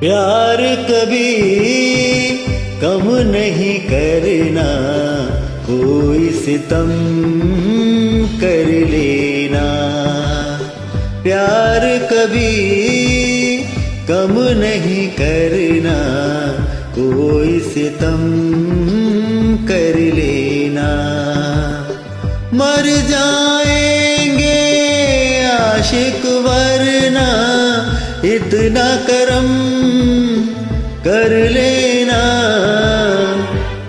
प्यार कभी कम नहीं करना, कोई सितम कर लेना। प्यार कभी कम नहीं करना, कोई सितम कर लेना। मर जाएँगे आशिक इतना करम कर लेना।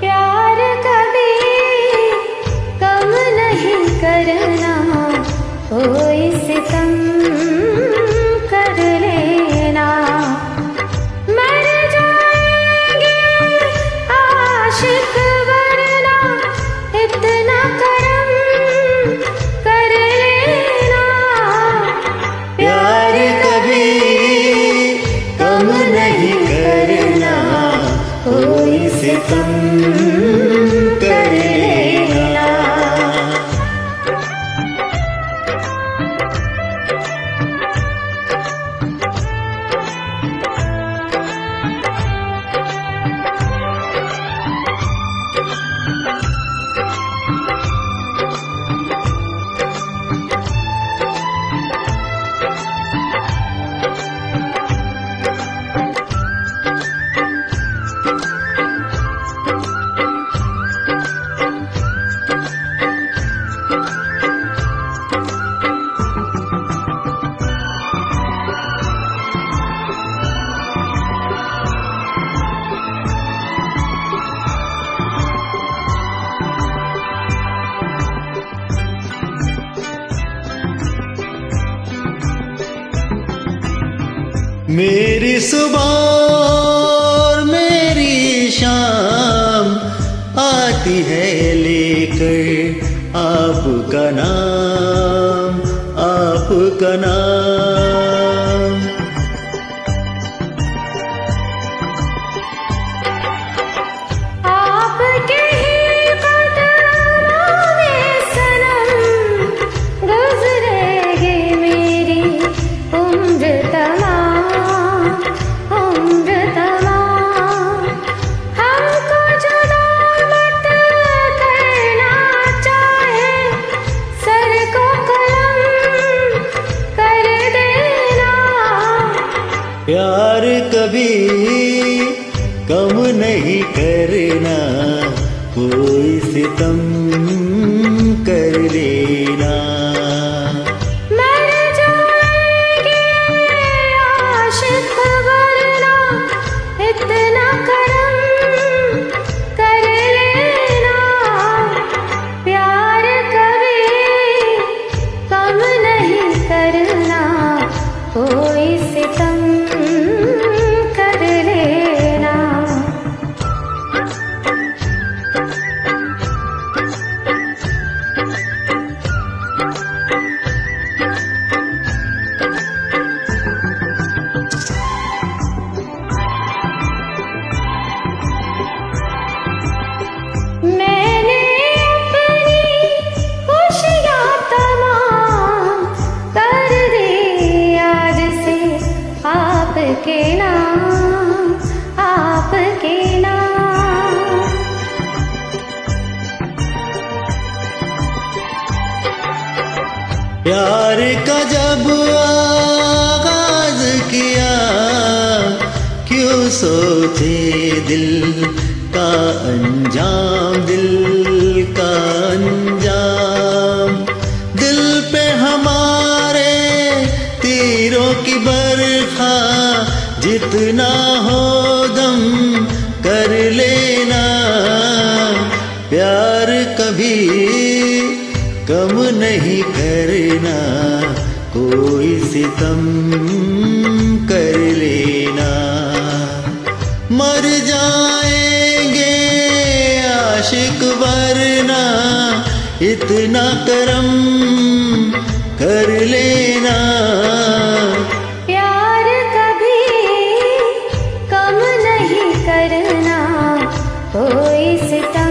प्यार कभी कम नहीं करना कोई सितम कर लेना। मर जाएँगे आशिक कोई सितम मेरी सुबह मेरी शाम आती है लेकर आपका नाम आपका नाम। प्यार कभी कम नहीं करना कोई सितम कर लेना। मर प्यार का जब आगाज़ किया, क्यों सोचे दिल का अंजाम, दिल का अंजाम? दिल पे हमारे तीरों की बरखा, जितना हो दम कर लेना, प्यार कभी कम नहीं करना, कोई सितम कर लेना। मर जाएँगे आशिक वरना, इतना करम कर लेना। प्यार कभी कम नहीं करना, कोई सितम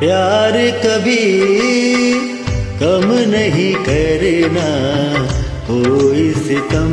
प्यार कभी कम नहीं करना कोई से कम